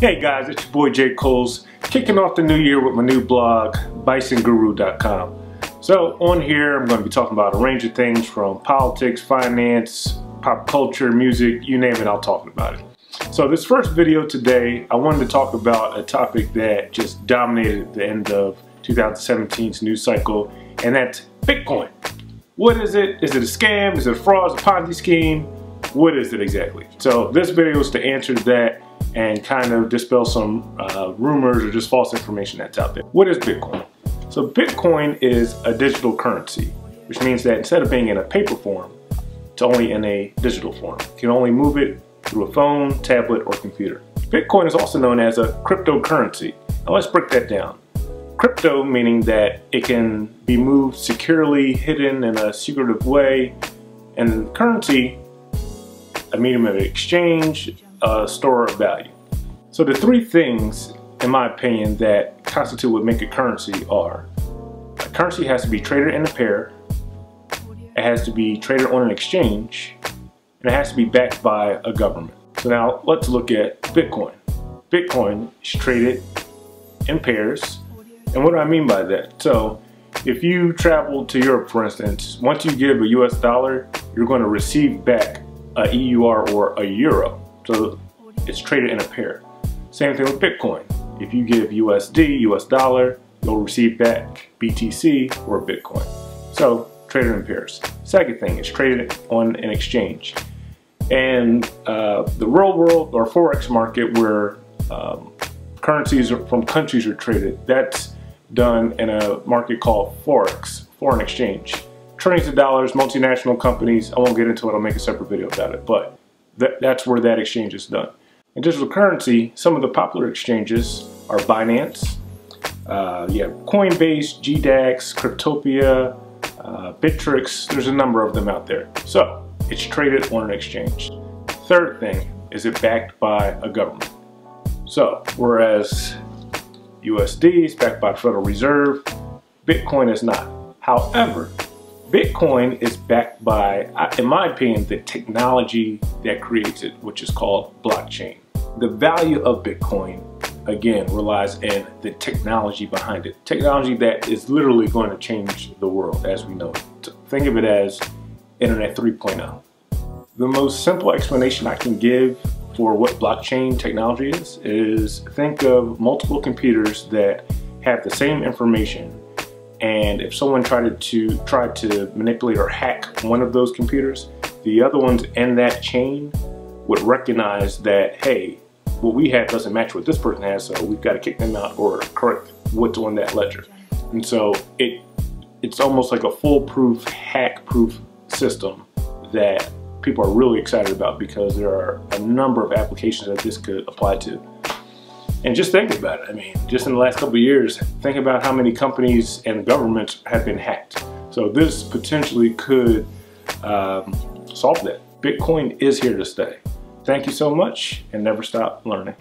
Hey guys, it's your boy Jay Coles, kicking off the new year with my new blog, bisonguru.com. So on here, I'm going to be talking about a range of things from politics, finance, pop culture, music, you name it, I'll talk about it. So this first video today, I wanted to talk about a topic that just dominated the end of 2017's news cycle, and that's Bitcoin. What is it? Is it a scam? Is it a fraud? Is it a Ponzi scheme? What is it exactly? So this video is to answer that and kind of dispel some uh, rumors or just false information that's out there. What is Bitcoin? So Bitcoin is a digital currency, which means that instead of being in a paper form, it's only in a digital form. You can only move it through a phone, tablet, or computer. Bitcoin is also known as a cryptocurrency. Now let's break that down. Crypto meaning that it can be moved securely, hidden in a secretive way, and currency, a medium of exchange, a store of value. So the three things, in my opinion, that constitute what make a currency are, a currency has to be traded in a pair, it has to be traded on an exchange, and it has to be backed by a government. So now let's look at Bitcoin. Bitcoin is traded in pairs. And what do I mean by that? So if you travel to Europe, for instance, once you give a US dollar, you're going to receive back a EUR or a euro. So it's traded in a pair. Same thing with Bitcoin. If you give USD, US dollar, you'll receive back BTC or Bitcoin. So traded in pairs. Second thing is traded on an exchange. And uh, the real world or Forex market where um, currencies from countries are traded, that's done in a market called Forex, foreign exchange. Trillions of dollars, multinational companies, I won't get into it, I'll make a separate video about it, but that's where that exchange is done. In digital currency, some of the popular exchanges are Binance, uh, yeah, Coinbase, GDAX, Cryptopia, uh, Bittrex, there's a number of them out there. So, it's traded on an exchange. Third thing, is it backed by a government? So, whereas USD is backed by the Federal Reserve, Bitcoin is not. However, Bitcoin is backed by, in my opinion, the technology that creates it, which is called blockchain. The value of Bitcoin, again, relies in the technology behind it. Technology that is literally going to change the world as we know it. Think of it as Internet 3.0. The most simple explanation I can give for what blockchain technology is, is think of multiple computers that have the same information and if someone tried to try to manipulate or hack one of those computers, the other ones in that chain would recognize that, hey, what we have doesn't match what this person has, so we've got to kick them out or correct what's on that ledger. And so it it's almost like a foolproof, hack-proof system that people are really excited about because there are a number of applications that this could apply to. And just think about it. I mean, just in the last couple years, think about how many companies and governments have been hacked. So this potentially could um, solve that. Bitcoin is here to stay. Thank you so much and never stop learning.